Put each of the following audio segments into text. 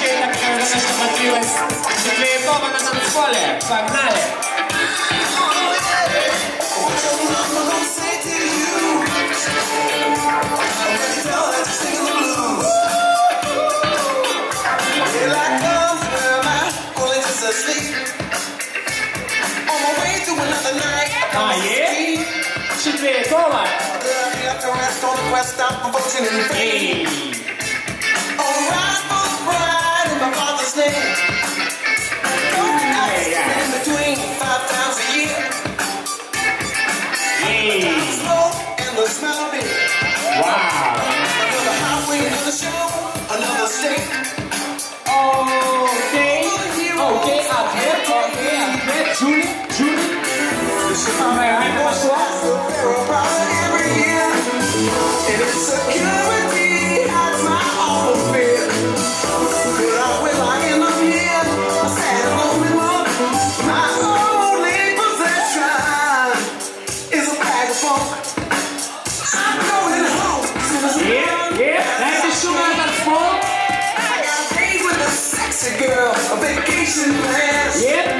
dzisiaj tak na szkole. Ah, yeah? Should gonna smell of it. Wow. Another highway, another show, another state. Okay. Okay, I've met, okay, I've met Julie, Julie. This is my man, I know what's vacation. Є,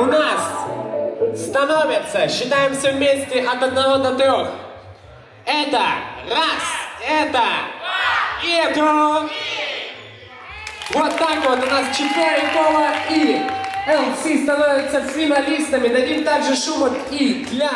у нас становятся, считаемся вместе от одного до трех. Это раз, это и это. Вот так вот у нас Четверикова и ЛС становятся финалистами. Дадим также шум от и для